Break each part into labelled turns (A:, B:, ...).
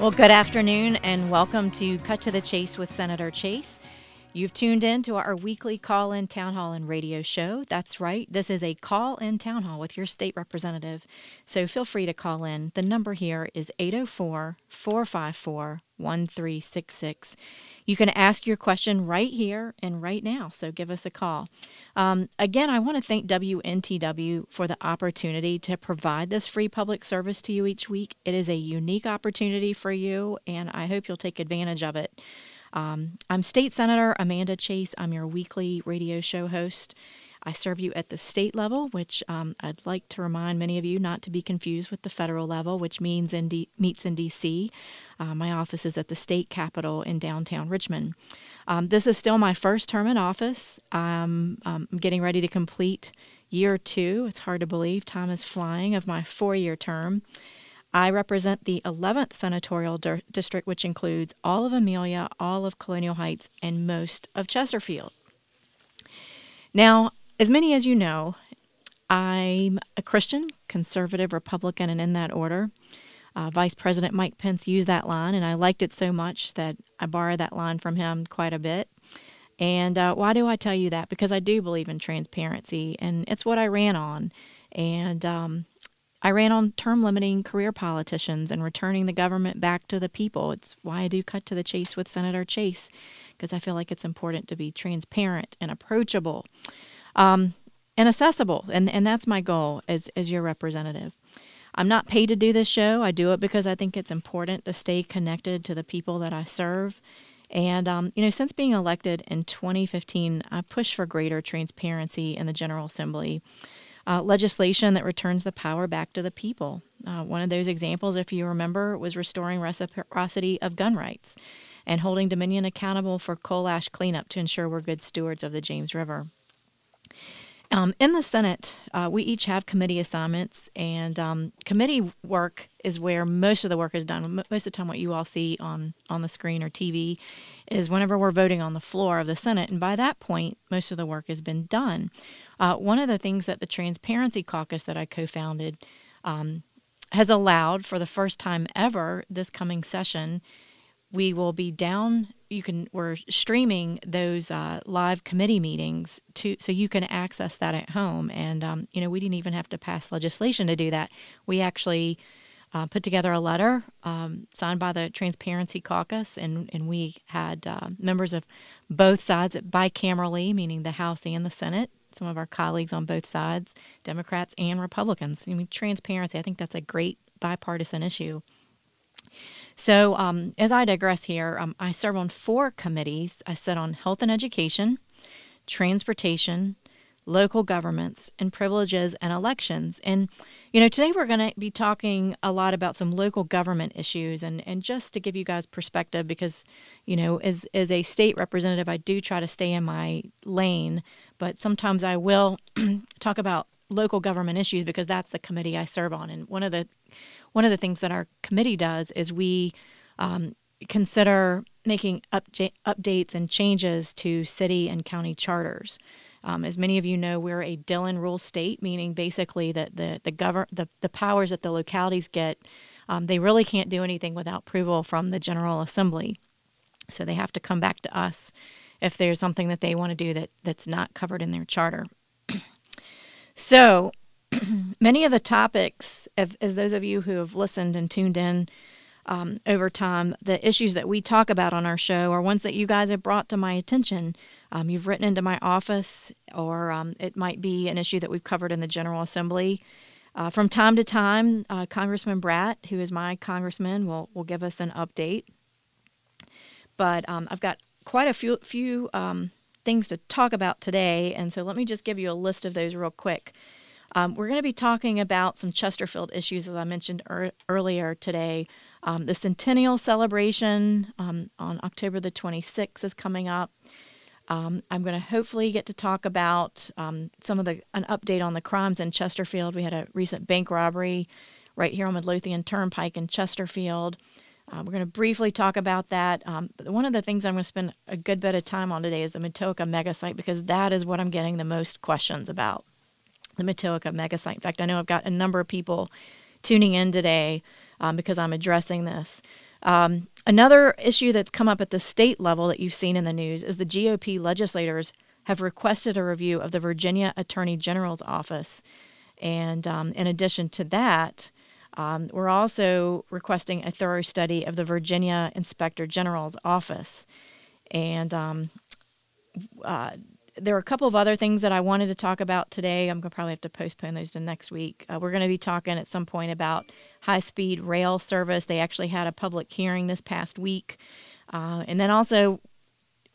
A: Well, good afternoon and welcome to Cut to the Chase with Senator Chase. You've tuned in to our weekly call in town hall and radio show. That's right, this is a call in town hall with your state representative. So feel free to call in. The number here is 804 454 1366. You can ask your question right here and right now, so give us a call. Um, again, I want to thank WNTW for the opportunity to provide this free public service to you each week. It is a unique opportunity for you, and I hope you'll take advantage of it. Um, I'm State Senator Amanda Chase. I'm your weekly radio show host. I serve you at the state level, which um, I'd like to remind many of you not to be confused with the federal level, which means in D- meets in D.C. Uh, my office is at the state capitol in downtown Richmond. Um, this is still my first term in office. I'm getting ready to complete year two. It's hard to believe. Time is flying of my four year term. I represent the 11th senatorial di- district, which includes all of Amelia, all of Colonial Heights, and most of Chesterfield. Now, as many as you know, I'm a Christian, conservative, Republican, and in that order. Uh, Vice President Mike Pence used that line, and I liked it so much that I borrowed that line from him quite a bit. And uh, why do I tell you that? Because I do believe in transparency, and it's what I ran on. And um, I ran on term limiting career politicians and returning the government back to the people. It's why I do cut to the chase with Senator Chase, because I feel like it's important to be transparent and approachable um, and accessible. And, and that's my goal as, as your representative. I'm not paid to do this show. I do it because I think it's important to stay connected to the people that I serve. And, um, you know, since being elected in 2015, I pushed for greater transparency in the General Assembly. Uh, legislation that returns the power back to the people. Uh, one of those examples, if you remember, was restoring reciprocity of gun rights and holding Dominion accountable for coal ash cleanup to ensure we're good stewards of the James River. Um, in the Senate, uh, we each have committee assignments, and um, committee work is where most of the work is done. Most of the time, what you all see on, on the screen or TV is whenever we're voting on the floor of the Senate, and by that point, most of the work has been done. Uh, one of the things that the Transparency Caucus that I co founded um, has allowed for the first time ever this coming session we will be down you can we're streaming those uh, live committee meetings to so you can access that at home. And um, you know we didn't even have to pass legislation to do that. We actually uh, put together a letter um, signed by the transparency caucus and, and we had uh, members of both sides bicamerally meaning the house and the senate some of our colleagues on both sides democrats and republicans. I mean transparency i think that's a great bipartisan issue so, um, as I digress here, um, I serve on four committees. I sit on health and education, transportation, local governments, and privileges and elections. And, you know, today we're going to be talking a lot about some local government issues. And, and just to give you guys perspective, because, you know, as, as a state representative, I do try to stay in my lane, but sometimes I will talk about local government issues because that's the committee I serve on. And one of the one of the things that our committee does is we um, consider making updates and changes to city and county charters. Um, as many of you know, we're a Dillon rule state, meaning basically that the the, govern the, the powers that the localities get, um, they really can't do anything without approval from the General Assembly. So they have to come back to us if there's something that they want to do that that's not covered in their charter. so many of the topics, as those of you who have listened and tuned in um, over time, the issues that we talk about on our show are ones that you guys have brought to my attention. Um, you've written into my office, or um, it might be an issue that we've covered in the General Assembly. Uh, from time to time, uh, Congressman Brat, who is my congressman, will, will give us an update. But um, I've got quite a few, few um, things to talk about today, and so let me just give you a list of those real quick. Um, we're going to be talking about some Chesterfield issues, as I mentioned er- earlier today. Um, the centennial celebration um, on October the 26th is coming up. Um, I'm going to hopefully get to talk about um, some of the an update on the crimes in Chesterfield. We had a recent bank robbery right here on Midlothian Turnpike in Chesterfield. Uh, we're going to briefly talk about that. Um, one of the things I'm going to spend a good bit of time on today is the Matoaca mega site because that is what I'm getting the most questions about the Matoaca mega site. In fact, I know I've got a number of people tuning in today um, because I'm addressing this. Um, another issue that's come up at the state level that you've seen in the news is the GOP legislators have requested a review of the Virginia Attorney General's office. And um, in addition to that, um, we're also requesting a thorough study of the Virginia Inspector General's office. And um, uh, there are a couple of other things that I wanted to talk about today. I'm going to probably have to postpone those to next week. Uh, we're going to be talking at some point about high speed rail service. They actually had a public hearing this past week. Uh, and then also,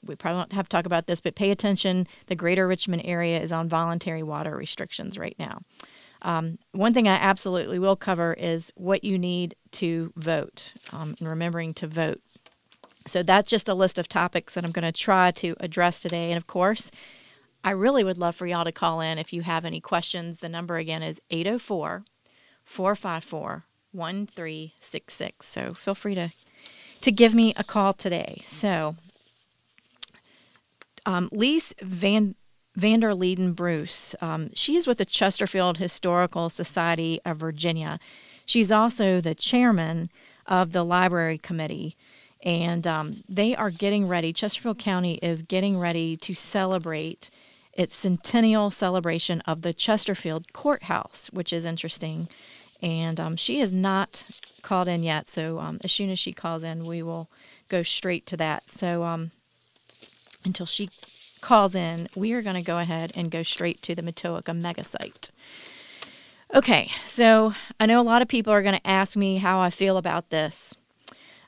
A: we probably won't have to talk about this, but pay attention. The greater Richmond area is on voluntary water restrictions right now. Um, one thing I absolutely will cover is what you need to vote um, and remembering to vote. So that's just a list of topics that I'm going to try to address today. And of course, I really would love for y'all to call in if you have any questions. The number again is 804 454 1366. So feel free to, to give me a call today. So, um, Lise Van Vander Leeden Bruce. Um, she is with the Chesterfield Historical Society of Virginia. She's also the chairman of the library committee, and um, they are getting ready. Chesterfield County is getting ready to celebrate its centennial celebration of the Chesterfield Courthouse, which is interesting. And um, she is not called in yet, so um, as soon as she calls in, we will go straight to that. So um, until she calls in, we are going to go ahead and go straight to the Matoaca mega site. Okay, so I know a lot of people are going to ask me how I feel about this.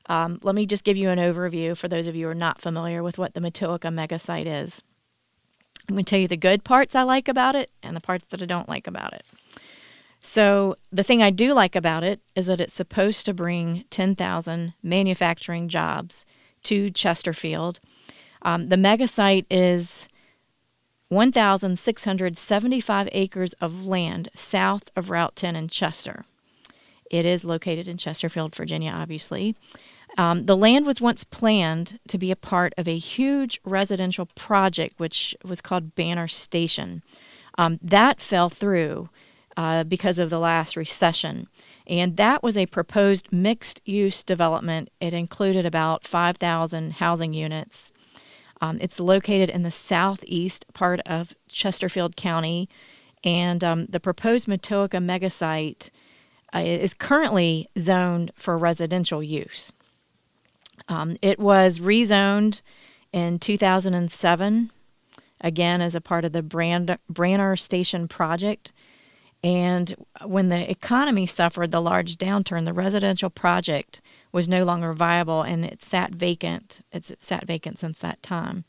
A: Um, let me just give you an overview for those of you who are not familiar with what the Matoaca mega site is. I'm going to tell you the good parts I like about it and the parts that I don't like about it. So, the thing I do like about it is that it's supposed to bring 10,000 manufacturing jobs to Chesterfield um, the mega site is 1,675 acres of land south of Route 10 in Chester. It is located in Chesterfield, Virginia, obviously. Um, the land was once planned to be a part of a huge residential project, which was called Branner Station. Um, that fell through uh, because of the last recession. And that was a proposed mixed use development. It included about 5,000 housing units um, it's located in the southeast part of Chesterfield County, and um, the proposed Matoaca megasite uh, is currently zoned for residential use. Um, it was rezoned in 2007, again as a part of the Brand- Branner Station project. And when the economy suffered the large downturn, the residential project was no longer viable and it sat vacant. It's sat vacant since that time.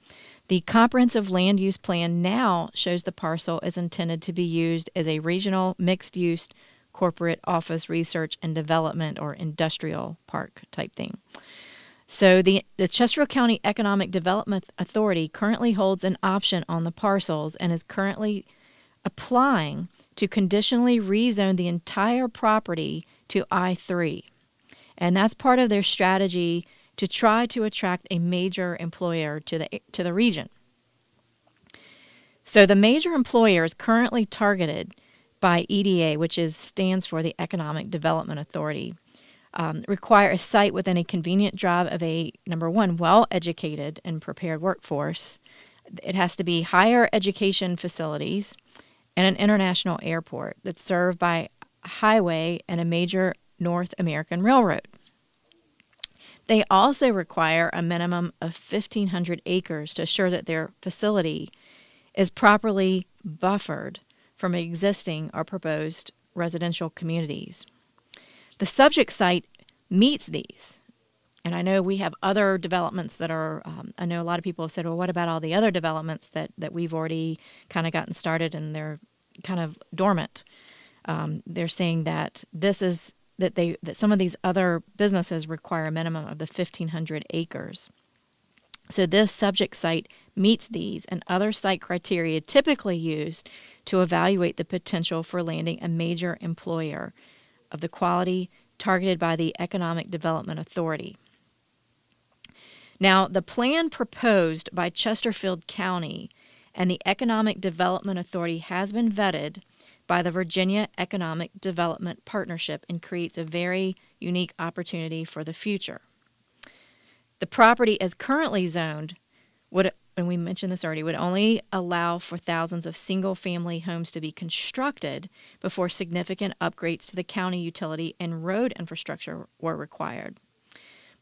A: The comprehensive land use plan now shows the parcel is intended to be used as a regional mixed use corporate office research and development or industrial park type thing. So the, the Chesterfield County Economic Development Authority currently holds an option on the parcels and is currently applying to conditionally rezone the entire property to I3. And that's part of their strategy to try to attract a major employer to the, to the region. So the major employer is currently targeted by EDA, which is stands for the Economic Development Authority, um, require a site within a convenient drive of a number one, well educated and prepared workforce. It has to be higher education facilities and an international airport that's served by a highway and a major North American Railroad. They also require a minimum of 1,500 acres to assure that their facility is properly buffered from existing or proposed residential communities. The subject site meets these. And I know we have other developments that are, um, I know a lot of people have said, well, what about all the other developments that, that we've already kind of gotten started and they're kind of dormant? Um, they're saying that this is that they that some of these other businesses require a minimum of the 1500 acres. So this subject site meets these and other site criteria typically used to evaluate the potential for landing a major employer of the quality targeted by the Economic Development Authority. Now, the plan proposed by Chesterfield County and the Economic Development Authority has been vetted by the Virginia Economic Development Partnership and creates a very unique opportunity for the future. The property, as currently zoned, would and we mentioned this already, would only allow for thousands of single family homes to be constructed before significant upgrades to the county utility and road infrastructure were required.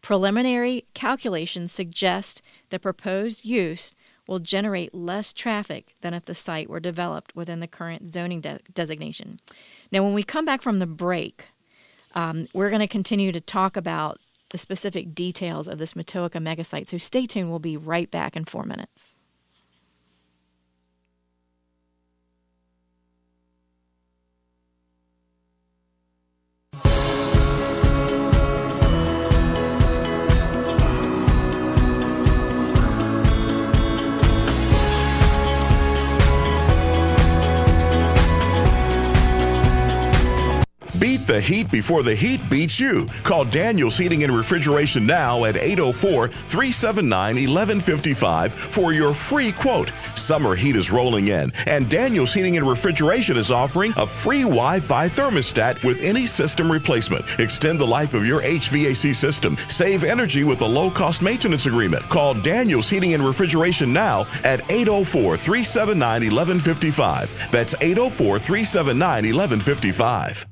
A: Preliminary calculations suggest the proposed use will generate less traffic than if the site were developed within the current zoning de- designation. Now, when we come back from the break, um, we're going to continue to talk about the specific details of this Matoaca megasite. So stay tuned. We'll be right back in four minutes.
B: Beat the heat before the heat beats you. Call Daniels Heating and Refrigeration now at 804 379 1155 for your free quote. Summer heat is rolling in, and Daniels Heating and Refrigeration is offering a free Wi Fi thermostat with any system replacement. Extend the life of your HVAC system. Save energy with a low cost maintenance agreement. Call Daniels Heating and Refrigeration now at 804 379 1155. That's 804 379 1155.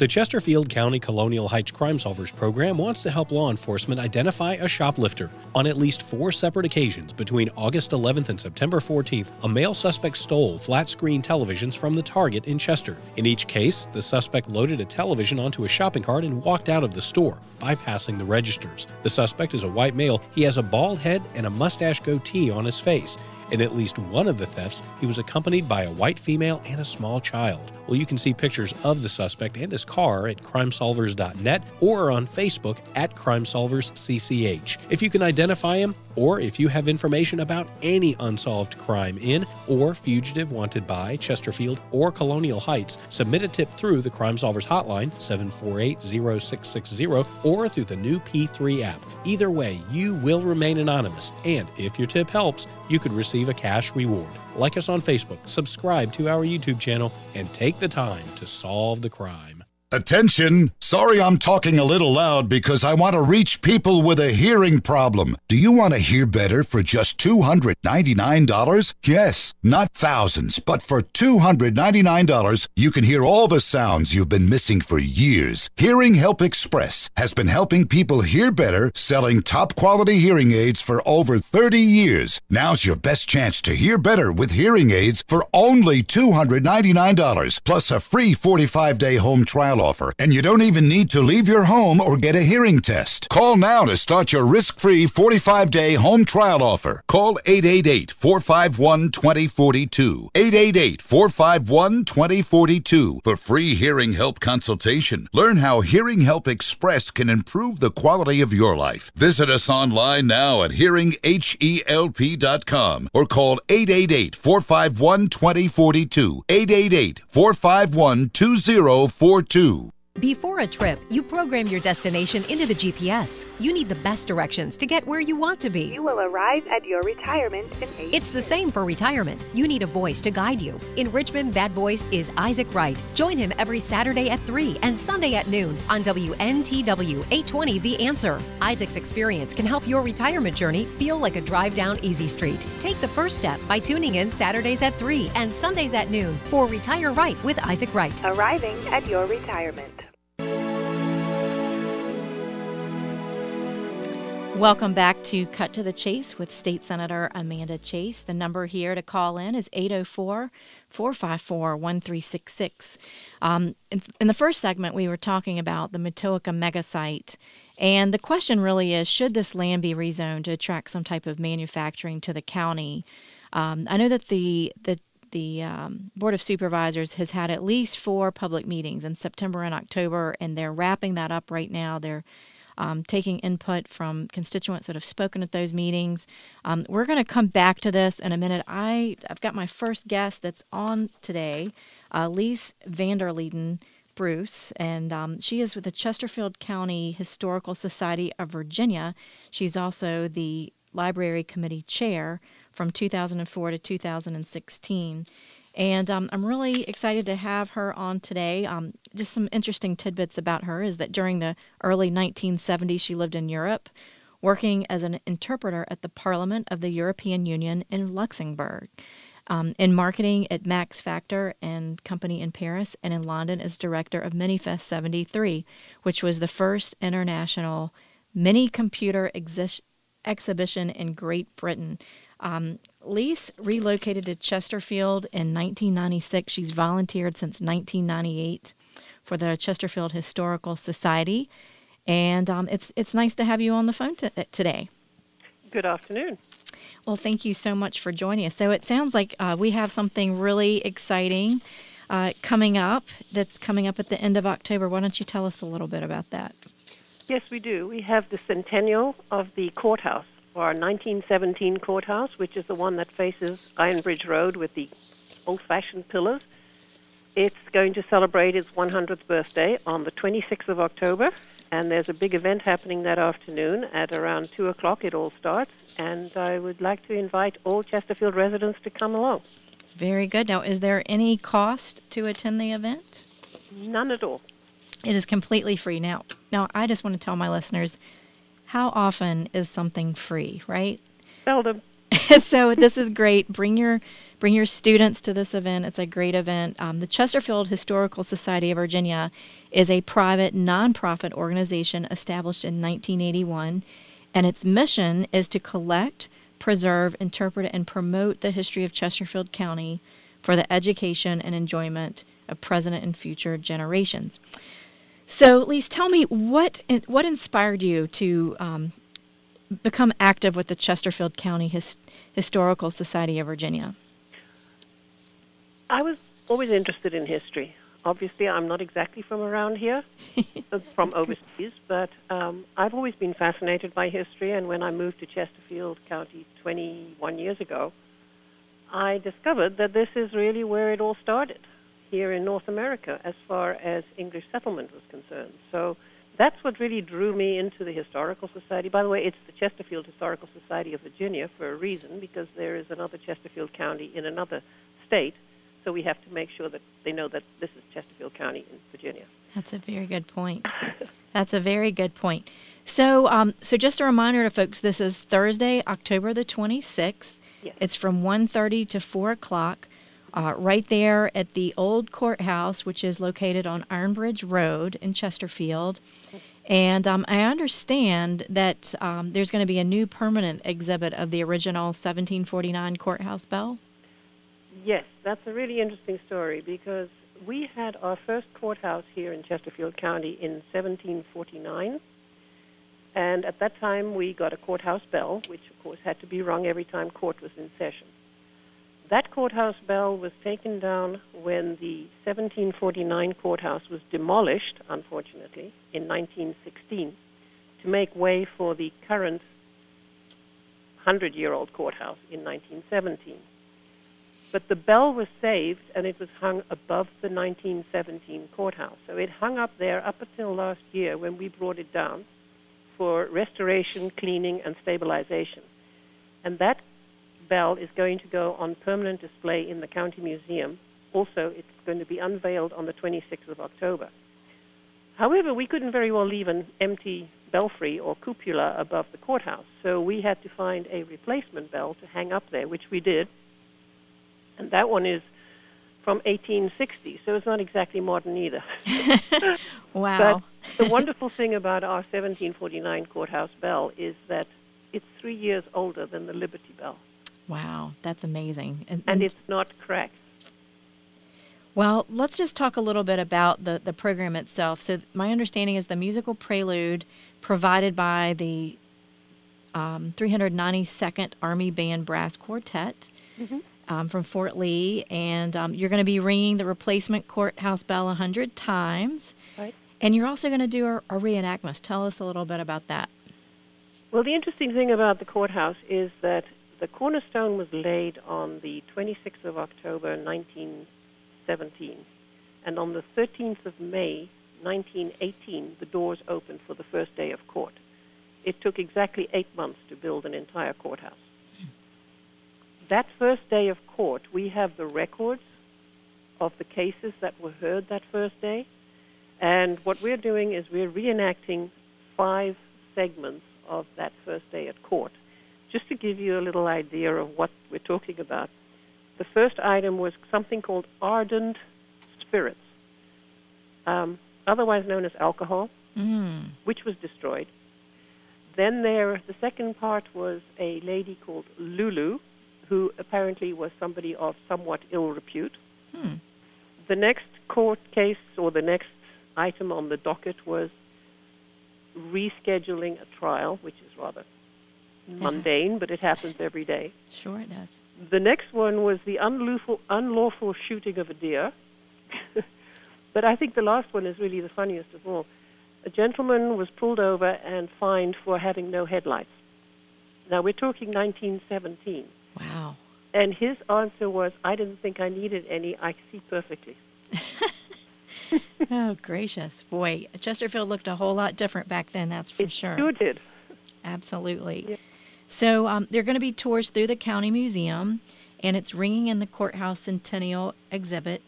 C: The Chesterfield County Colonial Heights Crime Solvers program wants to help law enforcement identify a shoplifter. On at least four separate occasions between August 11th and September 14th, a male suspect stole flat screen televisions from the Target in Chester. In each case, the suspect loaded a television onto a shopping cart and walked out of the store, bypassing the registers. The suspect is a white male. He has a bald head and a mustache goatee on his face. In at least one of the thefts, he was accompanied by a white female and a small child. Well, you can see pictures of the suspect and his car at crimesolvers.net or on Facebook at crimesolverscch. If you can identify him, or if you have information about any unsolved crime in or fugitive wanted by Chesterfield or Colonial Heights, submit a tip through the Crime Solvers hotline 748-0660 or through the new P3 app. Either way, you will remain anonymous, and if your tip helps, you could receive a cash reward. Like us on Facebook, subscribe to our YouTube channel, and take the time to solve the crime.
D: Attention! Sorry I'm talking a little loud because I want to reach people with a hearing problem. Do you want to hear better for just $299? Yes, not thousands, but for $299, you can hear all the sounds you've been missing for years. Hearing Help Express has been helping people hear better, selling top quality hearing aids for over 30 years. Now's your best chance to hear better with hearing aids for only $299 plus a free 45 day home trial offer, and you don't even need to leave your home or get a hearing test. Call now to start your risk free 45 day home trial offer. Call 888 451 2042. 888 451 2042 for free hearing help consultation. Learn how Hearing Help Express can improve the quality of your life. Visit us online now at hearinghelp.com or call 888 451 2042. 888 451 2042 two.
E: Before a trip, you program your destination into the GPS. You need the best directions to get where you want to be.
F: You will arrive at your retirement in eight
E: It's the same for retirement. You need a voice to guide you. In Richmond, that voice is Isaac Wright. Join him every Saturday at 3 and Sunday at noon on WNTW 820 The Answer. Isaac's experience can help your retirement journey feel like a drive down easy street. Take the first step by tuning in Saturdays at 3 and Sundays at noon for Retire Right with Isaac Wright.
F: arriving at your retirement.
A: Welcome back to Cut to the Chase with State Senator Amanda Chase. The number here to call in is 804 454 1366. Um, in the first segment, we were talking about the Matoaca mega site. And the question really is should this land be rezoned to attract some type of manufacturing to the county? Um, I know that the, the the um, Board of Supervisors has had at least four public meetings in September and October, and they're wrapping that up right now. They're um, taking input from constituents that have spoken at those meetings. Um, we're going to come back to this in a minute. I, I've got my first guest that's on today, uh, Lise Vanderleiden Bruce, and um, she is with the Chesterfield County Historical Society of Virginia. She's also the Library Committee Chair from 2004 to 2016. And um, I'm really excited to have her on today. Um, just some interesting tidbits about her is that during the early 1970s, she lived in Europe working as an interpreter at the Parliament of the European Union in Luxembourg. Um, in marketing at Max Factor and Company in Paris, and in London as director of Minifest 73, which was the first international mini computer exhibition in Great Britain. Um, Lise relocated to Chesterfield in 1996. She's volunteered since 1998 for the Chesterfield Historical Society, and um, it's it's nice to have you on the phone t- today.
G: Good afternoon.
A: Well, thank you so much for joining us. So it sounds like uh, we have something really exciting uh, coming up that's coming up at the end of October. Why don't you tell us a little bit about that?
G: Yes, we do. We have the centennial of the courthouse, or our 1917 courthouse, which is the one that faces Iron Bridge Road with the old fashioned pillars. It's going to celebrate its 100th birthday on the 26th of October, and there's a big event happening that afternoon at around 2 o'clock. It all starts, and I would like to invite all Chesterfield residents to come along.
A: Very good. Now, is there any cost to attend the event?
G: None at all.
A: It is completely free. Now, now I just want to tell my listeners how often is something free, right?
G: Seldom.
A: so this is great. Bring your bring your students to this event. It's a great event. Um, the Chesterfield Historical Society of Virginia is a private nonprofit organization established in 1981, and its mission is to collect, preserve, interpret, and promote the history of Chesterfield County for the education and enjoyment of present and future generations. So, Lise, tell me what what inspired you to um, become active with the Chesterfield County His- Historical Society of Virginia?
G: I was always interested in history. Obviously, I'm not exactly from around here, from overseas, but um, I've always been fascinated by history. And when I moved to Chesterfield County 21 years ago, I discovered that this is really where it all started here in North America as far as English settlement was concerned. So that's what really drew me into the Historical Society. By the way, it's the Chesterfield Historical Society of Virginia for a reason because there is another Chesterfield County in another state. So we have to make sure that they know that this is Chesterfield County in Virginia.
A: That's a very good point. That's a very good point. So, um, so just a reminder to folks: this is Thursday, October the twenty sixth.
G: Yes.
A: It's from 1.30 to four o'clock uh, right there at the old courthouse, which is located on Ironbridge Road in Chesterfield. And um, I understand that um, there's going to be a new permanent exhibit of the original 1749 courthouse bell.
G: Yes, that's a really interesting story because we had our first courthouse here in Chesterfield County in 1749. And at that time, we got a courthouse bell, which of course had to be rung every time court was in session. That courthouse bell was taken down when the 1749 courthouse was demolished, unfortunately, in 1916 to make way for the current 100 year old courthouse in 1917. But the bell was saved and it was hung above the 1917 courthouse. So it hung up there up until last year when we brought it down for restoration, cleaning, and stabilization. And that bell is going to go on permanent display in the County Museum. Also, it's going to be unveiled on the 26th of October. However, we couldn't very well leave an empty belfry or cupola above the courthouse, so we had to find a replacement bell to hang up there, which we did. And that one is from 1860, so it's not exactly modern either.
A: wow.
G: But the wonderful thing about our 1749 courthouse bell is that it's three years older than the Liberty Bell.
A: Wow, that's amazing.
G: And, and it's not correct.
A: Well, let's just talk a little bit about the, the program itself. So, my understanding is the musical prelude provided by the um, 392nd Army Band Brass Quartet mm-hmm. um, from Fort Lee, and um, you're going to be ringing the replacement courthouse bell 100 times.
G: Right.
A: And you're also going to do a, a reenactment. Tell us a little bit about that.
G: Well, the interesting thing about the courthouse is that the cornerstone was laid on the 26th of October, 1917. And on the 13th of May, 1918, the doors opened for the first day of court. It took exactly eight months to build an entire courthouse. That first day of court, we have the records of the cases that were heard that first day. And what we're doing is we're reenacting five segments of that first day at court. Just to give you a little idea of what we're talking about, the first item was something called ardent spirits, um, otherwise known as alcohol,
A: Mm.
G: which was destroyed. Then there, the second part was a lady called Lulu, who apparently was somebody of somewhat ill repute.
A: Hmm.
G: The next court case or the next item on the docket was rescheduling a trial, which is rather Mm-hmm. mundane, but it happens every day.
A: Sure, it does.
G: The next one was the unlawful, unlawful shooting of a deer. but I think the last one is really the funniest of all. A gentleman was pulled over and fined for having no headlights. Now, we're talking 1917.
A: Wow.
G: And his answer was, I didn't think I needed any. I see perfectly.
A: Oh, gracious. Boy, Chesterfield looked a whole lot different back then, that's for
G: it
A: sure.
G: sure did.
A: Absolutely.
G: Yeah.
A: So um, there are going to be tours through the county museum, and it's ringing in the courthouse centennial exhibit,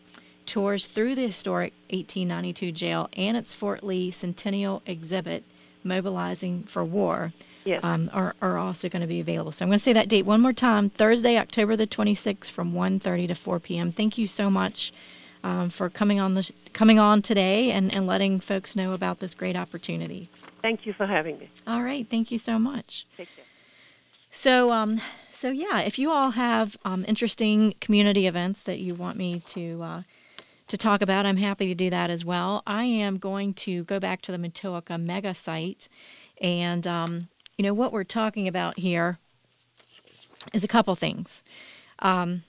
A: tours through the historic 1892 jail, and its Fort Lee centennial exhibit, mobilizing for war.
G: Yes.
A: Um, are, are also going to be available. So I'm going to say that date one more time: Thursday, October the 26th, from 1:30 to 4 p.m. Thank you so much um, for coming on the coming on today and, and letting folks know about this great opportunity.
G: Thank you for having me.
A: All right, thank you so much.
G: Take care.
A: So, um, so yeah, if you all have um, interesting community events that you want me to uh, to talk about, I'm happy to do that as well. I am going to go back to the Matoaca mega site, and um, you know what we're talking about here is a couple things. Um,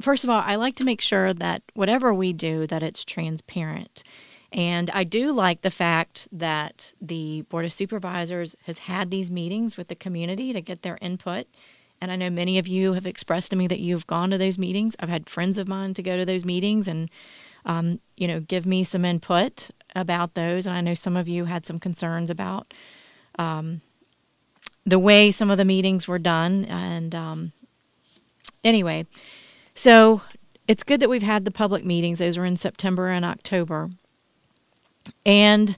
A: first of all, I like to make sure that whatever we do, that it's transparent. And I do like the fact that the Board of Supervisors has had these meetings with the community to get their input. And I know many of you have expressed to me that you've gone to those meetings. I've had friends of mine to go to those meetings and, um, you know, give me some input about those. And I know some of you had some concerns about um, the way some of the meetings were done. And um, anyway, so it's good that we've had the public meetings. Those were in September and October. And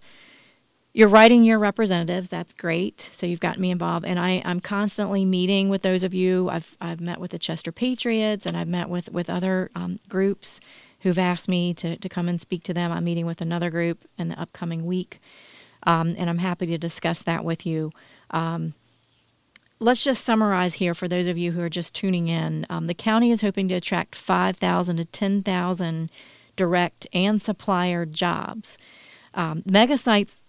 A: you're writing your representatives. That's great. So you've got me involved, and I, I'm constantly meeting with those of you. I've, I've met with the Chester Patriots, and I've met with, with other um, groups who've asked me to, to come and speak to them. I'm meeting with another group in the upcoming week, um, and I'm happy to discuss that with you. Um, let's just summarize here for those of you who are just tuning in. Um, the county is hoping to attract 5,000 to 10,000 direct and supplier jobs. Um, mega sites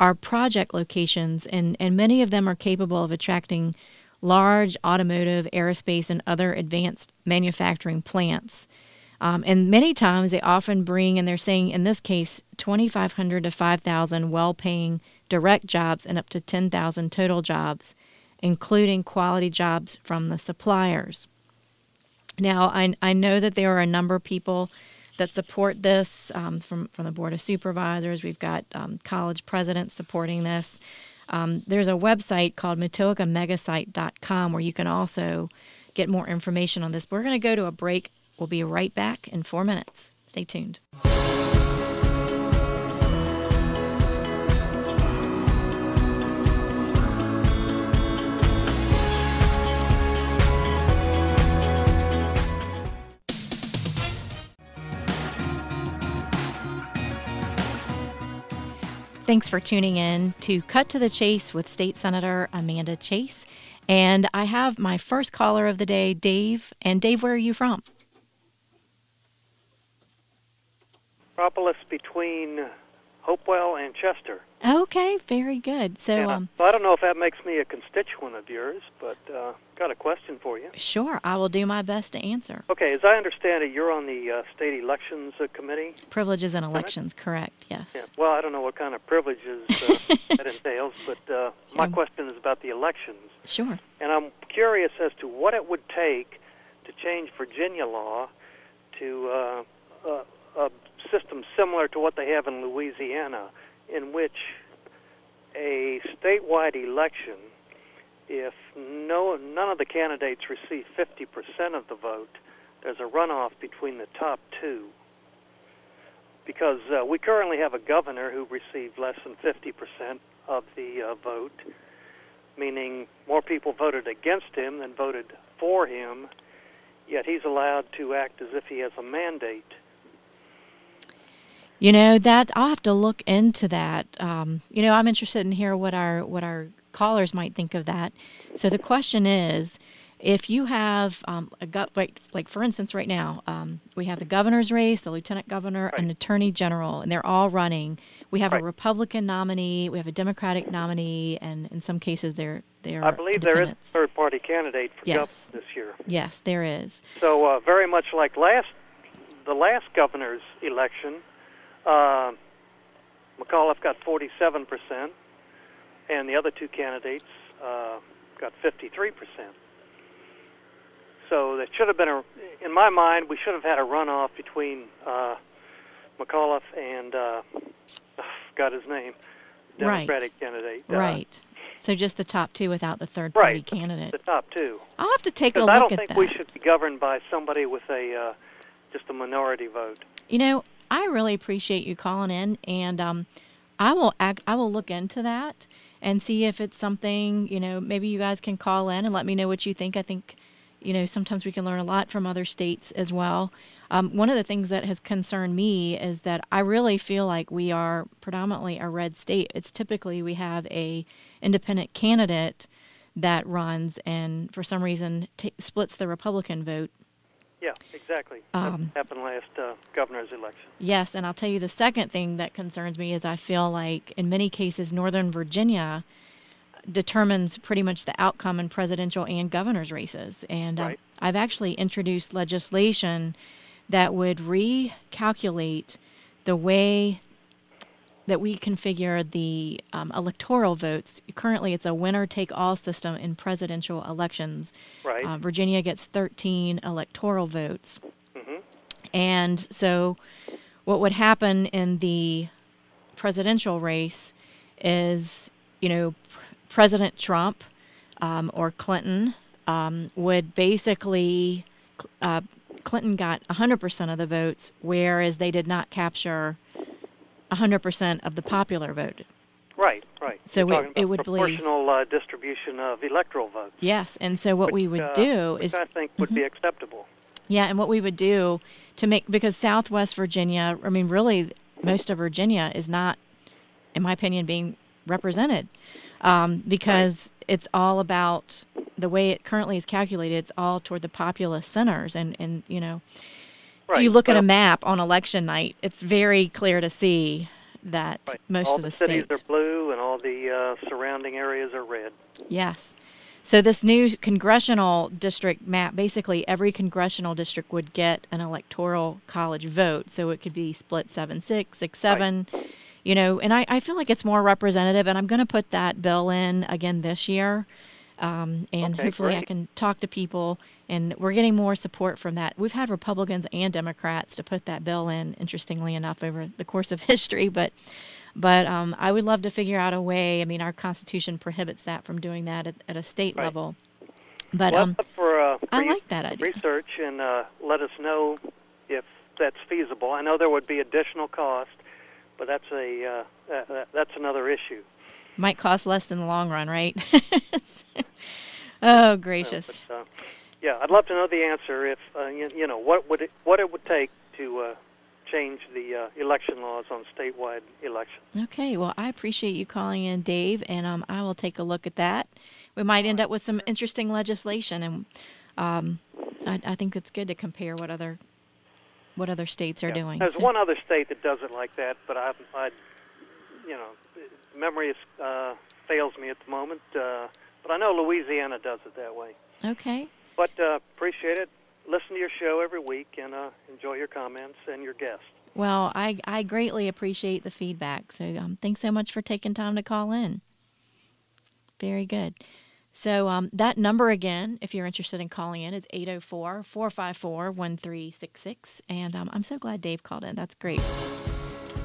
A: are project locations, and, and many of them are capable of attracting large automotive, aerospace, and other advanced manufacturing plants. Um, and many times they often bring, and they're saying in this case, 2,500 to 5,000 well paying direct jobs and up to 10,000 total jobs, including quality jobs from the suppliers. Now, I, I know that there are a number of people that support this um, from, from the Board of Supervisors. We've got um, college presidents supporting this. Um, there's a website called MatoacaMegasite.com where you can also get more information on this. We're going to go to a break. We'll be right back in four minutes. Stay tuned. Thanks for tuning in to Cut to the Chase with State Senator Amanda Chase. And I have my first caller of the day, Dave. And Dave, where are you from?
H: Metropolis between Hopewell and Chester.
A: Okay, very good. So,
H: uh,
A: um,
H: well, I don't know if that makes me a constituent of yours, but uh, got a question for you.
A: sure, I will do my best to answer.
H: Okay, as I understand it, you're on the uh, state elections uh, committee.
A: Privileges and elections, correct? Yes.
H: Yeah. Well, I don't know what kind of privileges uh, that entails, but uh, my
A: Um,
H: question is about the elections,
A: Sure.
H: and I'm curious as to what it would take to change Virginia law to uh, uh, a system similar to what they have in Louisiana, in which a statewide election, if no none of the candidates receive 50% of the vote, there's a runoff between the top two. Because uh, we currently have a governor who received less than 50% of the uh, vote, meaning more people voted against him than voted for him, yet he's allowed to act as if he has a mandate.
A: You know that I'll have to look into that. Um, you know, I'm interested in hear what our what our callers might think of that. So the question is, if you have um, a gut, like, like for instance, right now um, we have the governor's race, the lieutenant governor,
H: Right.
A: and attorney general, and they're all running. We have
H: Right.
A: a Republican nominee, we have a Democratic nominee, and in some cases they're they're.
H: I believe there is a third-party candidate for
A: Yes.
H: governor this year.
A: Yes, there is.
H: So uh, very much like last the last governor's election, uh, McAuliffe got 47 percent, and the other two candidates uh, got 53 percent. So that should have been a, in my mind, we should have had a runoff between uh, McAuliffe and uh, forgot his name,
A: Right.
H: Democratic candidate. uh,
A: Right. So just the top two without the third party
H: Right.
A: candidate.
H: The top two.
A: I'll have to take a look
H: Because
A: look
H: I don't think
A: that.
H: we should be governed by somebody with a uh, just a minority vote.
A: You know, I really appreciate you calling in, and um, I will act, I will look into that and see if it's something. You know, maybe you guys can call in and let me know what you think. I think, you know, sometimes we can learn a lot from other states as well. Um, one of the things that has concerned me is that I really feel like we are predominantly a red state. It's typically we have a independent candidate that runs, and for some reason splits the Republican vote.
H: Yeah, exactly.
A: Um,
H: that happened last uh, governor's election.
A: Yes, and I'll tell you the second thing that concerns me is I feel like in many cases Northern Virginia determines pretty much the outcome in presidential and governor's races. And um,
H: Right.
A: I've actually introduced legislation that would recalculate the way that we configure the um, electoral votes. Currently, it's a winner take all system in presidential elections.
H: Right.
A: Uh, Virginia gets 13 electoral votes.
H: Mm -hmm.
A: And so, what would happen in the presidential race is, you know, Pr- President Trump um, or Clinton um, would basically, uh, Clinton got 100% of the votes, whereas they did not capture 100% of the popular vote.
H: Right, right.
A: So it- it would
H: proportional uh, distribution of electoral votes.
A: Yes, and so what we would
H: uh,
A: do
H: which
A: is Mm-hmm.
H: I think would be acceptable.
A: Yeah, and what we would do to make because Southwest Virginia, I mean, really, most of Virginia is not, in my opinion, being represented um, because it's all about the way it currently is calculated. It's all toward the populous centers, and and you know, if you
H: Right,
A: look at a map on election night, it's very clear to see that
H: Right.
A: most
H: all
A: of the,
H: cities
A: state.
H: are blue and all the uh, surrounding areas are red.
A: Yes. So this new congressional district map, basically every congressional district would get an electoral college vote. So it could be split seven six, six seven, you know, and I, I feel like it's more representative and I'm gonna put that bill in again this year. Um, and
H: Okay,
A: hopefully I can talk to people and we're getting more support from that. We've had Republicans and Democrats to put that bill in, interestingly enough, over the course of history, but but um, I would love to figure out a way. I mean, our Constitution prohibits that from doing that at, at a state
H: Right.
A: level. But
H: well,
A: um,
H: for, uh,
A: I
H: for
A: like that idea.
H: Research and uh, let us know if that's feasible. I know there would be additional cost, but that's a uh, that, that, that's another issue.
A: Might cost less in the long run, right? oh, gracious.
H: But, uh, yeah, I'd love to know the answer. If uh, you, you know what would it, what it would take to uh, change the uh, election laws on statewide elections.
A: Okay, well, I appreciate you calling in, Dave, and um, I will take a look at that. We might end up with some interesting legislation, and um, I, I think it's good to compare what other what other states are
H: Yeah.
A: doing.
H: There's
A: So-
H: one other state that does it like that, but I, I you know, memory is, uh, fails me at the moment. Uh, but I know Louisiana does it that way.
A: Okay.
H: But uh, appreciate it. Listen to your show every week and uh, enjoy your comments and your guests.
A: Well, I, I greatly appreciate the feedback. So um, thanks so much for taking time to call in. Very good. So um, that number again, if you're interested in calling in, is 804 454 1366. And um, I'm so glad Dave called in. That's great.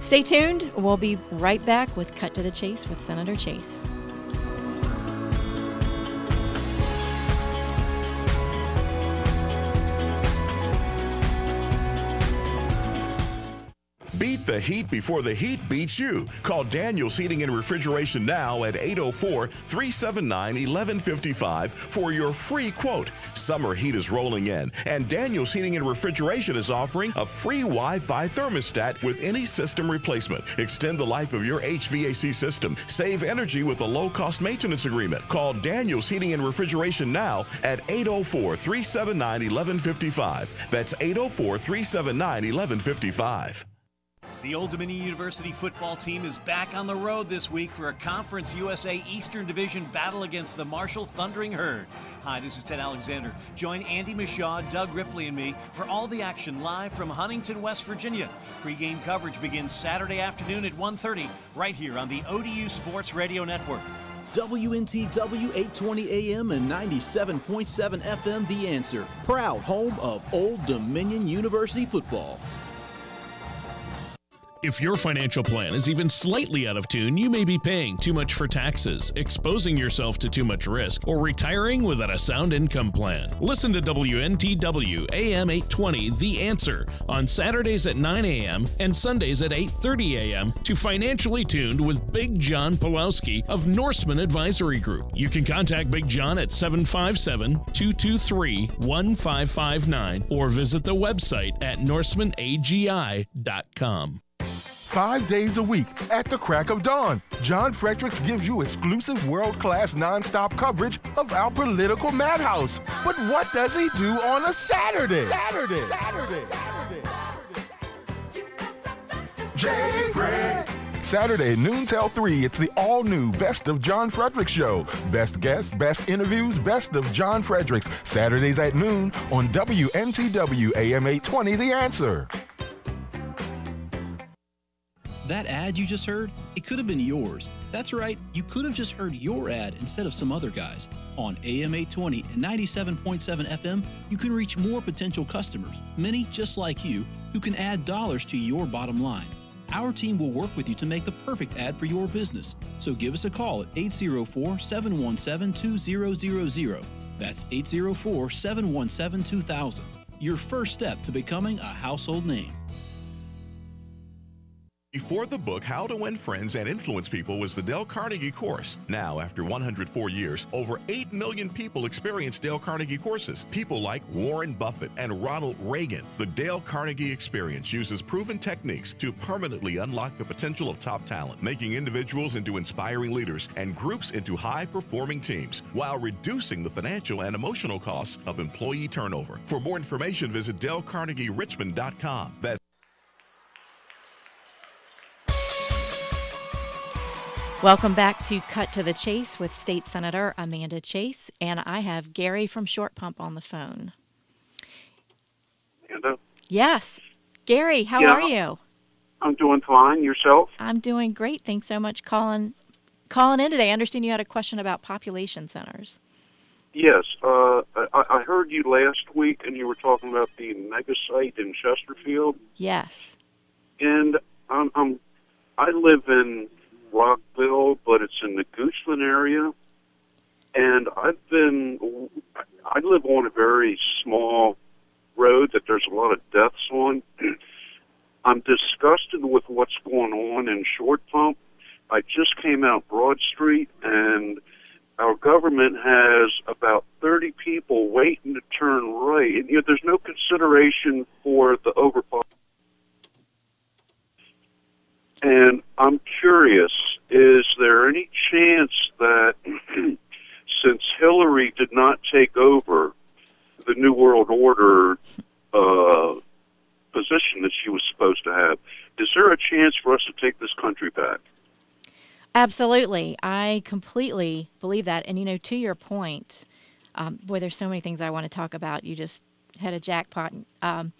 A: Stay tuned. We'll be right back with Cut to the Chase with Senator Chase.
B: The heat before the heat beats you. Call Daniels Heating and Refrigeration now at 804 379 1155 for your free quote. Summer heat is rolling in, and Daniels Heating and Refrigeration is offering a free Wi Fi thermostat with any system replacement. Extend the life of your HVAC system. Save energy with a low cost maintenance agreement. Call Daniels Heating and Refrigeration now at 804 379 1155. That's 804 379 1155.
I: The Old Dominion University football team is back on the road this week for a Conference USA Eastern Division battle against the Marshall Thundering Herd. Hi, this is Ted Alexander. Join Andy Mishaw, Doug Ripley, and me for all the action live from Huntington, West Virginia. Pre-game coverage begins Saturday afternoon at 1.30 right here on the ODU Sports Radio Network.
J: WNTW 820 AM and 97.7 FM The Answer. Proud home of Old Dominion University football.
K: If your financial plan is even slightly out of tune, you may be paying too much for taxes, exposing yourself to too much risk, or retiring without a sound income plan. Listen to WNTW AM 820 The Answer on Saturdays at 9 a.m. and Sundays at 8:30 a.m. to Financially Tuned with Big John Pulowski of Norseman Advisory Group. You can contact Big John at 757-223-1559 or visit the website at norsemanagi.com
L: five days a week at the crack of dawn. John Fredericks gives you exclusive world class nonstop coverage of our political madhouse. But what does he do on a Saturday? Saturday. Saturday. Saturday. Jay Fred. Saturday, noon till 3, it's the all new Best of John Fredericks show. Best guests, best interviews, Best of John Fredericks. Saturdays at noon on WNTW AM 820 The Answer.
J: That ad you just heard, it could have been yours. That's right, you could have just heard your ad instead of some other guys. On AM 820 and 97.7 FM, you can reach more potential customers, many just like you, who can add dollars to your bottom line. Our team will work with you to make the perfect ad for your business. So give us a call at 804 717 2000. That's 804 717 2000. Your first step to becoming a household name.
B: Before the book How to Win Friends and Influence People was the Dale Carnegie course. Now, after 104 years, over 8 million people experience Dale Carnegie courses. People like Warren Buffett and Ronald Reagan. The Dale Carnegie experience uses proven techniques to permanently unlock the potential of top talent, making individuals into inspiring leaders and groups into high performing teams while reducing the financial and emotional costs of employee turnover. For more information, visit DaleCarnegieRichmond.com. That's
A: Welcome back to Cut to the Chase with State Senator Amanda Chase, and I have Gary from Short Pump on the phone.
M: Amanda?
A: Yes. Gary, how
M: Yeah.
A: are you?
M: I'm doing fine. Yourself?
A: I'm doing great. Thanks so much calling calling in today. I understand you had a question about population centers.
M: Yes. Uh, I, I heard you last week, and you were talking about the mega site in Chesterfield.
A: Yes.
M: And I'm, I'm I live in Rockville, but it's in the Goochland area. And I've been I live on a very small road that there's a lot of deaths on. I'm disgusted with what's going on in Short Pump. I just came out Broad Street and our government has about 30 people waiting to turn right. And, you know, there's no consideration for the overpopulation. And I'm curious, is there any chance that since Hillary did not take over the New World Order uh, position that she was supposed to have, is there a chance for us to take this country back?
A: Absolutely. I completely believe that. And, you know, to your point, um, boy, there's so many things I want to talk about. You just had a jackpot. Um,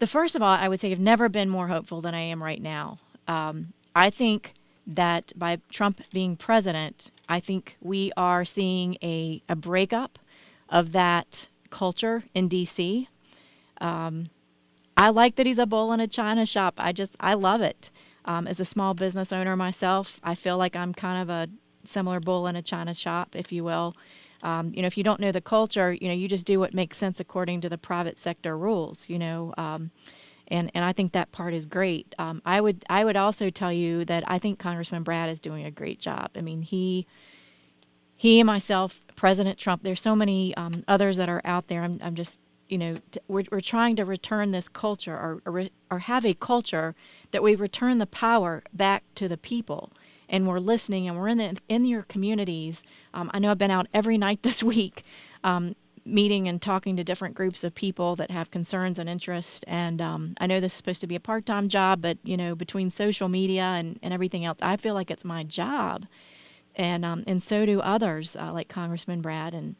A: the first of all, I would say I've never been more hopeful than I am right now. Um, I think that by Trump being president, I think we are seeing a, a breakup of that culture in D.C. Um, I like that he's a bull in a china shop. I just, I love it. Um, as a small business owner myself, I feel like I'm kind of a similar bull in a china shop, if you will. Um, you know, if you don't know the culture, you know, you just do what makes sense according to the private sector rules, you know. Um, and and I think that part is great. Um, I would I would also tell you that I think Congressman Brat is doing a great job. I mean he he and myself, President Trump. There's so many um, others that are out there. I'm I'm just you know t- we're we're trying to return this culture or, or or have a culture that we return the power back to the people. And we're listening, and we're in the, in your communities. Um, I know I've been out every night this week, um, meeting and talking to different groups of people that have concerns and interests. And um, I know this is supposed to be a part time job, but you know, between social media and, and everything else, I feel like it's my job. And um, and so do others, uh, like Congressman Brat, and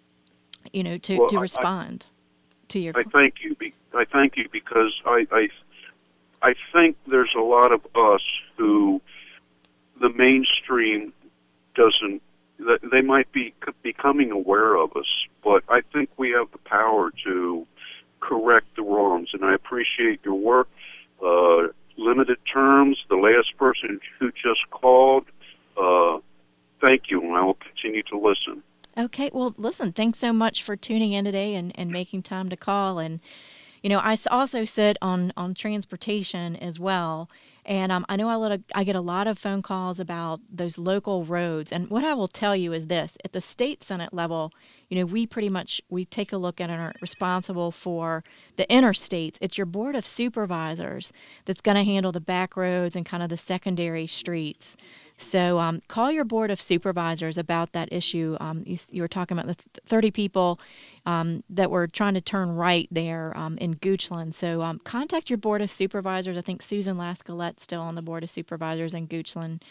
A: you know, to,
M: Well,
A: to
M: I-
A: respond to your.
M: I thank you. Be, I thank you because I, I, I think there's a lot of us who the mainstream doesn't. They might be becoming aware of us, but I think we have the power to correct the wrongs. And I appreciate your work. Uh, limited terms. The last person who just called. Uh, thank you, and I will continue to listen.
A: Okay, well, listen, thanks so much for tuning in today and, and making time to call. And, you know, I also sit on, on transportation as well. And um, I know I, get a lot of phone calls about those local roads. And what I will tell you is this at the state Senate level, you know, we pretty much we take a look at and are responsible for the interstates. It's your board of supervisors that's going to handle the back roads and kind of the secondary streets. So um, call your board of supervisors about that issue. Um, you, you were talking about the 30 people um, that were trying to turn right there um, in Goochland. So um, contact your board of supervisors. I think Susan Lascolette's still on the board of supervisors in Goochland.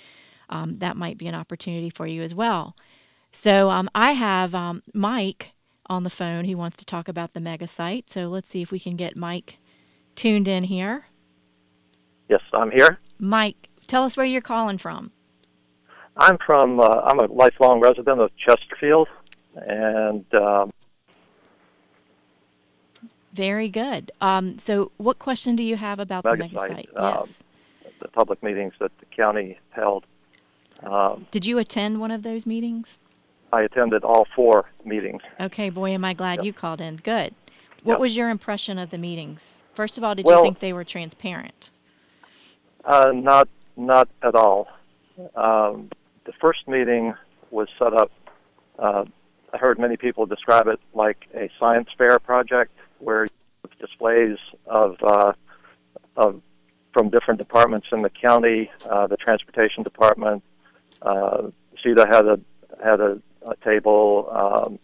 A: Um, that might be an opportunity for you as well. So um, I have um, Mike on the phone who wants to talk about the mega site. So let's see if we can get Mike tuned in here.
N: Yes, I'm here.
A: Mike, tell us where you're calling from.
N: I'm from. Uh, I'm a lifelong resident of Chesterfield, and um,
A: Very good. Um, so, what question do you have about the
N: mega
A: mega
N: site,
A: site?
N: um,
A: yes.
N: the public meetings that the county held. Um,
A: Did you attend one of those meetings?
N: I attended all four meetings.
A: Okay, boy, am I glad you called in. Good. What
N: Yep.
A: was your impression of the meetings? First of all, did
N: Well-
A: you think they were transparent?
N: Uh, not not at all. Um, the first meeting was set up. Uh, I heard many people describe it like a science fair project, where displays of uh, of from different departments in the county, uh, the transportation department. Uh, CETA had a had a, a table, um,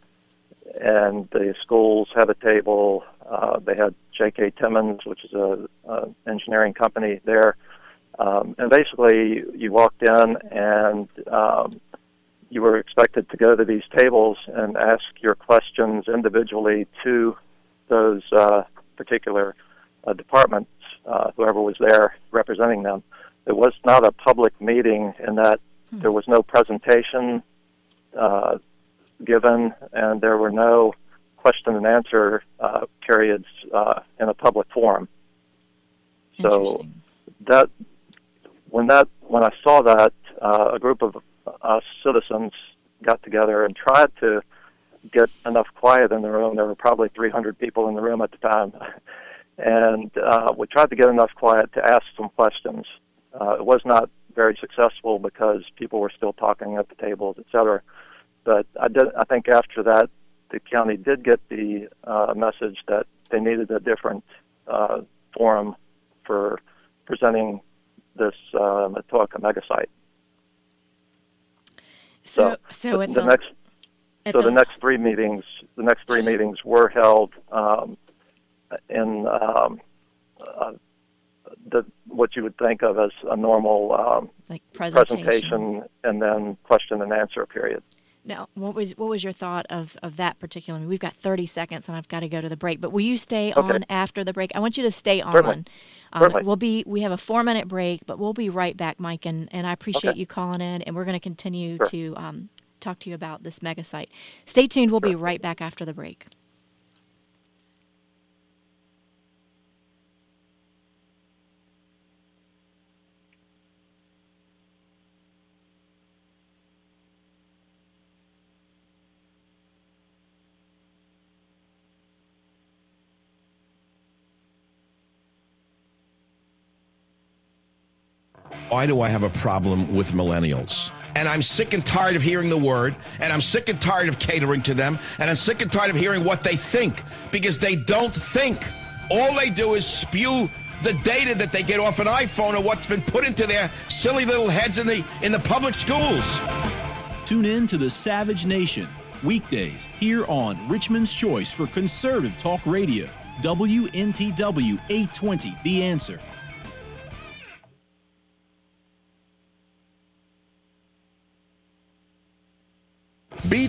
N: and the schools had a table. Uh, they had J.K. Timmons, which is a, a engineering company there. Um, and basically, you walked in and um, you were expected to go to these tables and ask your questions individually to those uh, particular uh, departments, uh, whoever was there representing them. It was not a public meeting in that there was no presentation uh, given, and there were no question and answer uh, periods uh, in a public forum. So that when that when I saw that, uh, a group of us citizens got together and tried to get enough quiet in the room. There were probably 300 people in the room at the time, and uh, we tried to get enough quiet to ask some questions. Uh, it was not very successful because people were still talking at the tables, et cetera. But I did. I think after that, the county did get the uh, message that they needed a different uh, forum for presenting this uh, Matoaca mega site.
A: So, so
N: the, the next. So
A: the-
N: the next three meetings, the next three meetings were held um, in um, uh, the what you would think of as a normal um,
A: like presentation.
N: presentation, and then question and answer period.
A: Now, what was what was your thought of, of that particular? I mean, we've got 30 seconds, and I've got to go to the break. But will you stay
N: Okay.
A: on after the break? I want you to stay on.
N: Certainly.
A: Um,
N: Certainly.
A: we'll be we have a four minute break, but we'll be right back, Mike. And, and I appreciate
N: Okay.
A: you calling in, and we're going to continue
N: Sure.
A: to um, talk to you about this mega site. Stay tuned. We'll be right back after the break.
O: Why do I have a problem with millennials? And I'm sick and tired of hearing the word, and I'm sick and tired of catering to them, and I'm sick and tired of hearing what they think because they don't think. All they do is spew the data that they get off an iPhone or what's been put into their silly little heads in the in the public schools.
J: Tune in to the Savage Nation weekdays here on Richmond's Choice for Conservative Talk Radio. WNTW 820 The Answer.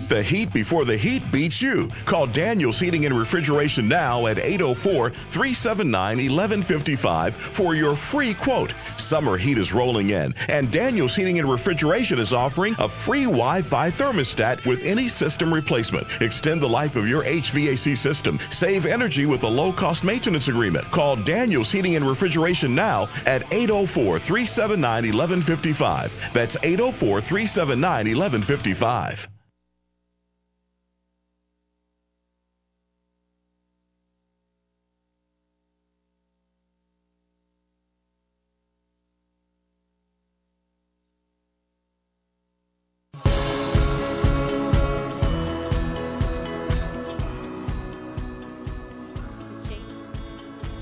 B: The heat before the heat beats you. Call Daniels Heating and Refrigeration now at 804 379 1155 for your free quote. Summer heat is rolling in, and Daniels Heating and Refrigeration is offering a free Wi Fi thermostat with any system replacement. Extend the life of your HVAC system. Save energy with a low cost maintenance agreement. Call Daniels Heating and Refrigeration now at 804 379 1155. That's 804 379 1155.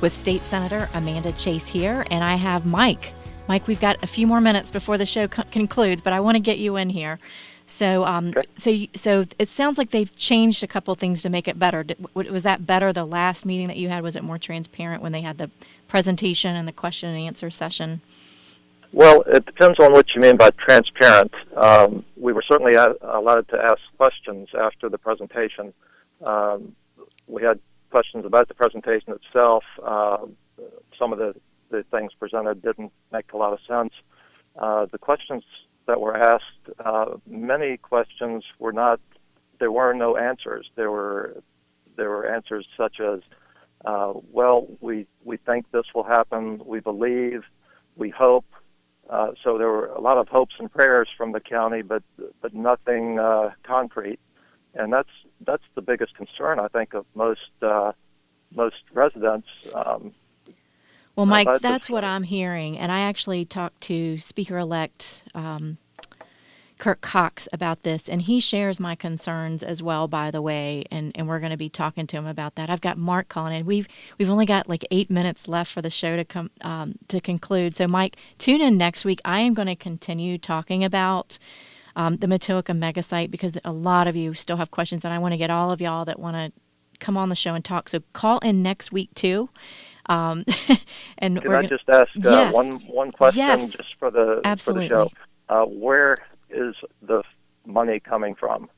A: With State Senator Amanda Chase here, and I have Mike. Mike, we've got a few more minutes before the show co- concludes, but I want to get you in here. So, um, okay. so, you, so it sounds like they've changed a couple things to make it better. Did, was that better the last meeting that you had? Was it more transparent when they had the presentation and the question and answer session?
N: Well, it depends on what you mean by transparent. Um, we were certainly allowed to ask questions after the presentation. Um, we had questions about the presentation itself. Uh, some of the, the things presented didn't make a lot of sense. Uh, the questions that were asked, uh, many questions were not, there were no answers. There were, there were answers such as, uh, well, we, we think this will happen, we believe, we hope. Uh, so there were a lot of hopes and prayers from the county, but but nothing uh, concrete and that's that's the biggest concern I think of most uh, most residents. Um,
A: well, Mike, that's what I'm hearing, and I actually talked to Speaker-elect um, Kirk Cox about this, and he shares my concerns as well. By the way, and, and we're going to be talking to him about that. I've got Mark calling in. We've we've only got like eight minutes left for the show to come um, to conclude. So, Mike, tune in next week. I am going to continue talking about um, the Matoaca mega site because a lot of you still have questions, and I want to get all of y'all that want to come on the show and talk. So call in next week too. Um, and
N: can I
A: gonna,
N: just ask uh,
A: yes.
N: one one question
A: yes.
N: just for the
A: Absolutely.
N: for the show? Uh, where is the money coming from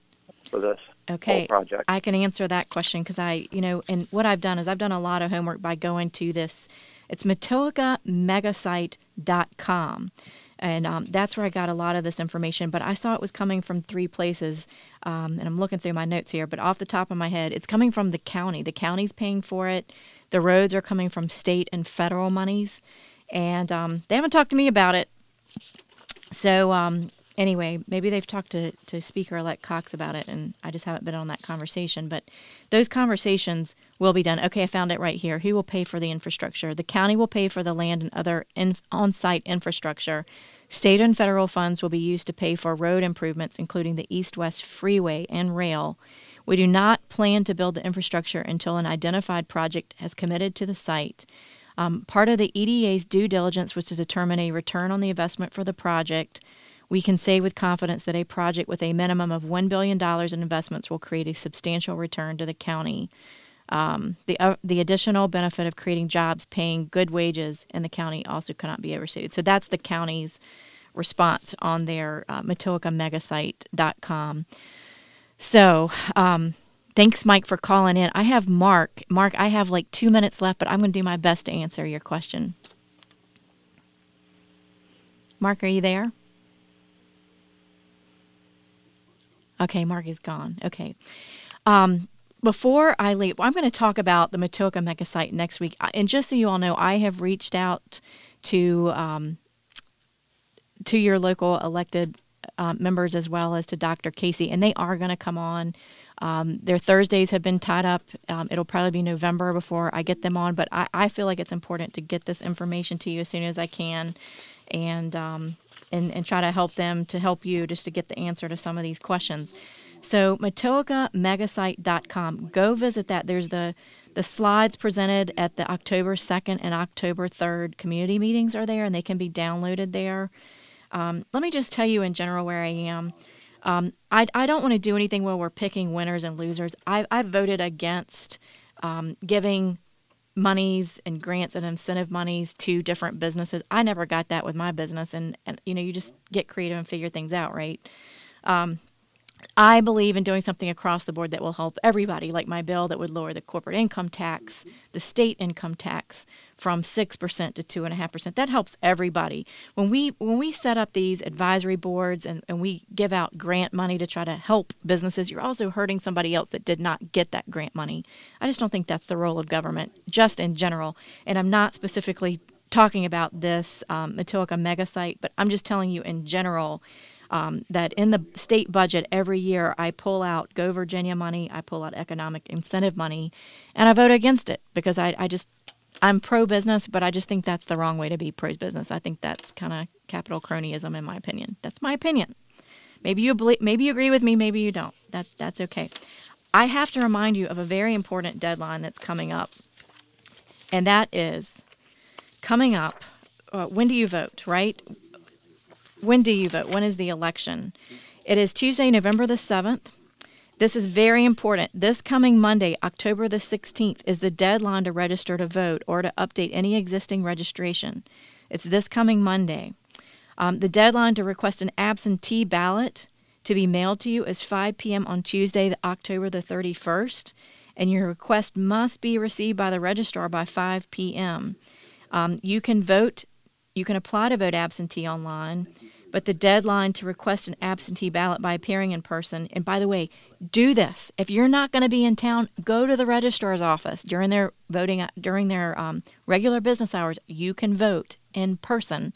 N: for this
A: okay.
N: project?
A: I can answer that question because I, you know, and what I've done is I've done a lot of homework by going to this. It's matoacamegasite.com and um, that's where I got a lot of this information. But I saw it was coming from three places, um, and I'm looking through my notes here. But off the top of my head, it's coming from the county. The county's paying for it. The roads are coming from state and federal monies, and um, they haven't talked to me about it. So um, anyway, maybe they've talked to, to Speaker elect Cox about it, and I just haven't been on that conversation. But those conversations will be done. Okay, I found it right here. Who will pay for the infrastructure? The county will pay for the land and other in, on site infrastructure. State and federal funds will be used to pay for road improvements, including the east west freeway and rail. We do not plan to build the infrastructure until an identified project has committed to the site. Um, part of the EDA's due diligence was to determine a return on the investment for the project. We can say with confidence that a project with a minimum of $1 billion in investments will create a substantial return to the county. Um, the, uh, the additional benefit of creating jobs, paying good wages in the county also cannot be overstated. So that's the county's response on their uh, MatoacaMegasite.com. So um, thanks, Mike, for calling in. I have Mark. Mark, I have like two minutes left, but I'm going to do my best to answer your question. Mark, are you there? Okay, Mark is gone. Okay. Um, before I leave, I'm going to talk about the Matoaca Mega Site next week. And just so you all know, I have reached out to um, to your local elected uh, members as well as to Dr. Casey, and they are going to come on. Um, their Thursdays have been tied up. Um, it'll probably be November before I get them on, but I, I feel like it's important to get this information to you as soon as I can and um, and, and try to help them to help you just to get the answer to some of these questions. So MatoacaMegasite.com. Go visit that. There's the the slides presented at the October 2nd and October 3rd community meetings are there, and they can be downloaded there. Um, let me just tell you in general where I am. Um, I, I don't want to do anything where we're picking winners and losers. I, I voted against um, giving monies and grants and incentive monies to different businesses. I never got that with my business, and, and you know you just get creative and figure things out, right? Um, I believe in doing something across the board that will help everybody, like my bill that would lower the corporate income tax, the state income tax from six percent to two and a half percent. That helps everybody. When we when we set up these advisory boards and, and we give out grant money to try to help businesses, you're also hurting somebody else that did not get that grant money. I just don't think that's the role of government, just in general. And I'm not specifically talking about this um, Matoaca mega site, but I'm just telling you in general um, that in the state budget every year I pull out Go Virginia money, I pull out economic incentive money, and I vote against it because I, I just I'm pro business, but I just think that's the wrong way to be pro business. I think that's kind of capital cronyism, in my opinion. That's my opinion. Maybe you believe, maybe you agree with me, maybe you don't. That that's okay. I have to remind you of a very important deadline that's coming up, and that is coming up. Uh, when do you vote? Right? When do you vote? When is the election? It is Tuesday, November the 7th. This is very important. This coming Monday, October the 16th, is the deadline to register to vote or to update any existing registration. It's this coming Monday. Um, the deadline to request an absentee ballot to be mailed to you is 5 p.m. on Tuesday, October the 31st, and your request must be received by the registrar by 5 p.m. Um, you can vote, you can apply to vote absentee online but the deadline to request an absentee ballot by appearing in person. And by the way, do this. If you're not going to be in town, go to the registrar's office during their voting during their um, regular business hours. You can vote in person,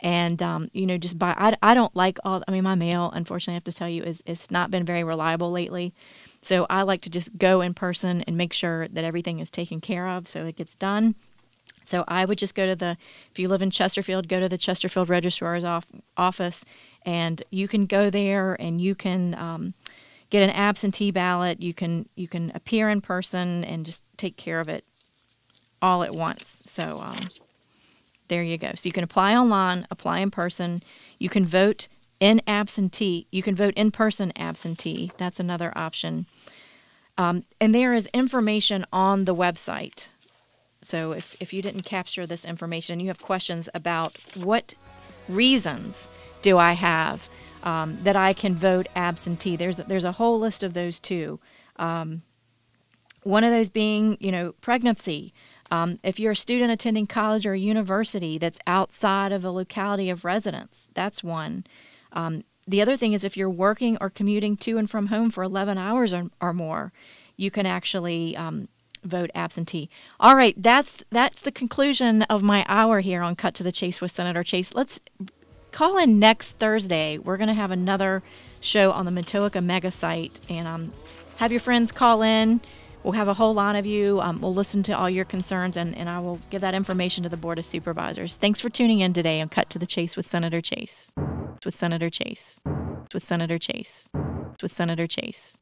A: and um, you know just by I, I don't like all. I mean, my mail, unfortunately, I have to tell you, is it's not been very reliable lately. So I like to just go in person and make sure that everything is taken care of, so it gets done. So I would just go to the, if you live in Chesterfield, go to the Chesterfield Registrar's off, office, and you can go there and you can um, get an absentee ballot. You can you can appear in person and just take care of it all at once. So um, there you go. So you can apply online, apply in person. You can vote in absentee. You can vote in person absentee. That's another option. Um, and there is information on the website so if, if you didn't capture this information, and you have questions about what reasons do I have um, that I can vote absentee. There's there's a whole list of those too. Um, one of those being, you know, pregnancy. Um, if you're a student attending college or university that's outside of a locality of residence, that's one. Um, the other thing is if you're working or commuting to and from home for 11 hours or, or more, you can actually um, vote absentee. All right, that's that's the conclusion of my hour here on Cut to the Chase with Senator Chase. Let's call in next Thursday. We're going to have another show on the Matoaca mega site, and um, have your friends call in. We'll have a whole line of you. Um, we'll listen to all your concerns, and, and I will give that information to the Board of Supervisors. Thanks for tuning in today on Cut to the Chase with Senator Chase. With Senator Chase. With Senator Chase. With Senator Chase.